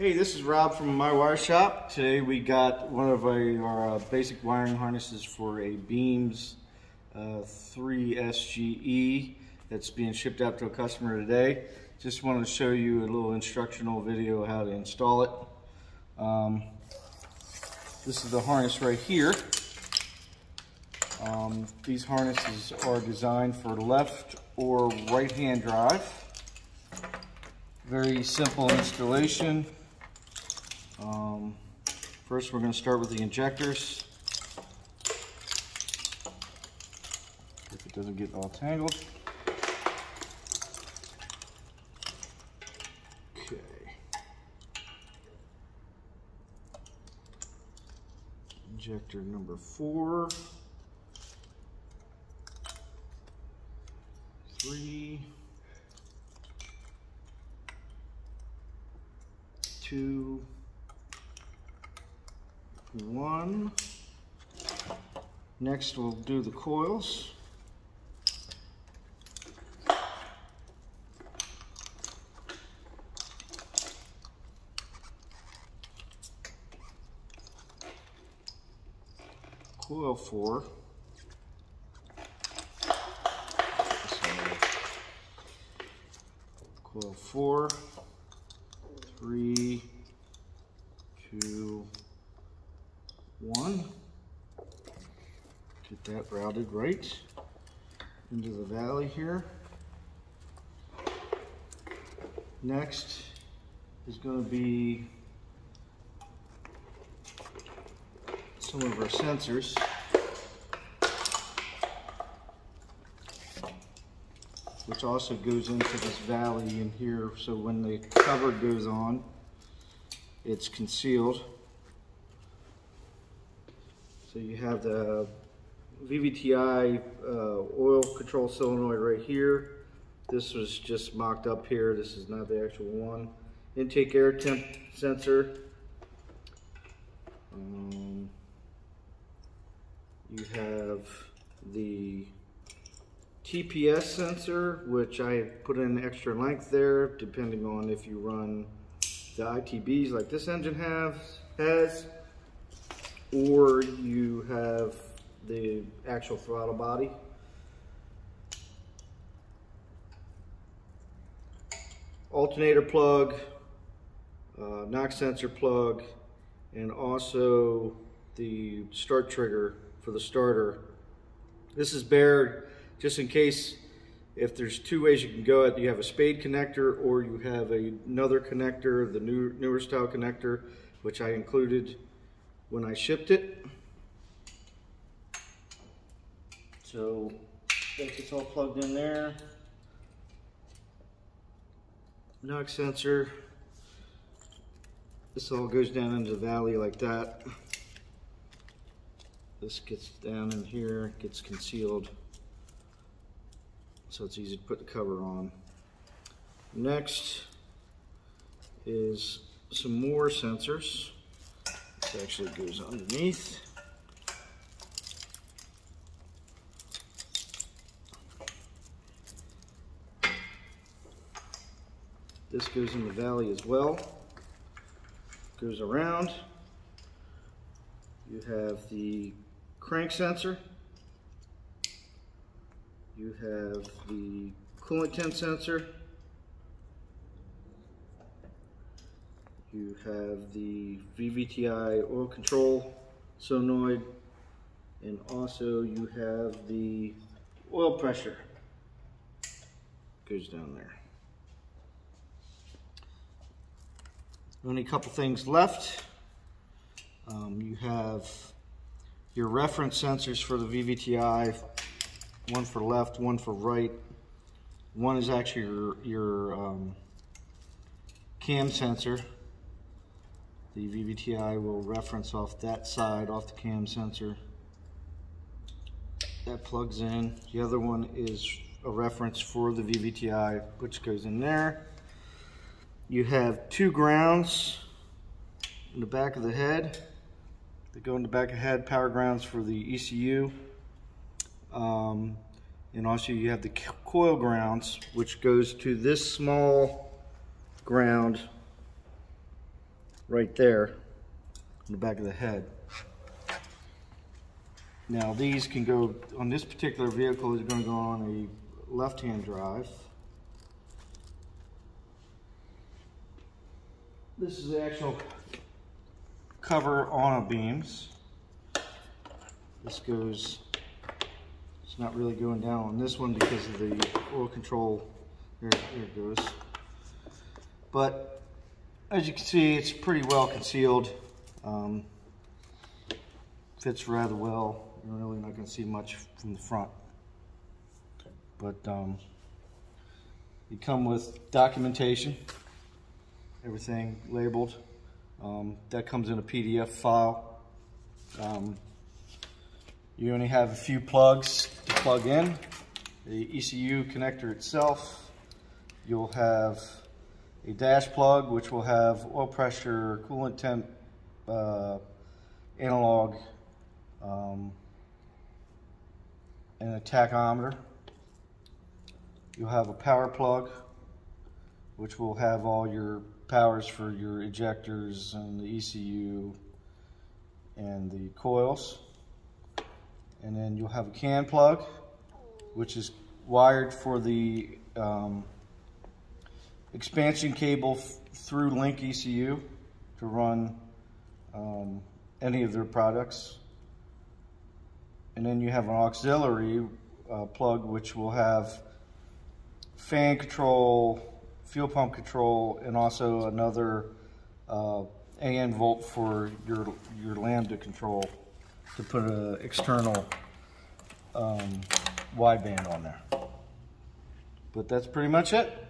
Hey, this is Rob from My Wire Shop. Today we got one of our, uh, basic wiring harnesses for a Beams uh, 3 SGE that's being shipped out to a customer today. Just wanted to show you a little instructional video how to install it. Um, this is the harness right here. Um, these harnesses are designed for left or right hand drive. Very simple installation. Um, first we're going to start with the injectors. If it doesn't get all tangled. Okay. Injector number four. Three. Two one. Next we'll do the coils. Coil four. Coil four, three, two, one. Get that routed right into the valley here. Next is going to be some of our sensors. Which also goes into this valley in here, so when the cover goes on, it's concealed. So you have the VVTi uh, oil control solenoid right here. This was just mocked up here. This is not the actual one. Intake air temp sensor. Um, you have the TPS sensor, which I put in extra length there, depending on if you run the ITBs like this engine has. has or you have the actual throttle body. Alternator plug, uh, knock sensor plug, and also the start trigger for the starter. This is bare just in case if there's two ways you can go it, you have a spade connector or you have a, another connector, the new, newer style connector, which I included when I shipped it. So that gets all plugged in there. Knock sensor. This all goes down into the valley like that. This gets down in here, gets concealed. So it's easy to put the cover on. Next is some more sensors. This actually goes underneath. This goes in the valley as well. Goes around. You have the crank sensor. You have the coolant temp sensor. You have the VVTi oil control solenoid and also you have the oil pressure goes down there. Only a couple things left. Um, you have your reference sensors for the VVTi, one for left, one for right. One is actually your, your um, cam sensor the VVTi will reference off that side, off the cam sensor. That plugs in. The other one is a reference for the VVTi, which goes in there. You have two grounds in the back of the head. They go in the back of the head, power grounds for the ECU. Um, and also you have the coil grounds, which goes to this small ground right there on the back of the head. Now these can go, on this particular vehicle, is going to go on a left-hand drive. This is the actual cover on a beams. This goes, it's not really going down on this one because of the oil control. There, there it goes. But as you can see, it's pretty well concealed. Um, fits rather well. You're really not going to see much from the front. But um, you come with documentation, everything labeled. Um, that comes in a PDF file. Um, you only have a few plugs to plug in. The ECU connector itself. You'll have a dash plug, which will have oil pressure, coolant temp, uh, analog, um, and a tachometer. You'll have a power plug, which will have all your powers for your ejectors and the ECU and the coils. And then you'll have a CAN plug, which is wired for the um, expansion cable through Link ECU to run um, any of their products. And then you have an auxiliary uh, plug which will have fan control, fuel pump control, and also another uh, AN volt for your, your lambda control to put an external um, wideband on there. But that's pretty much it.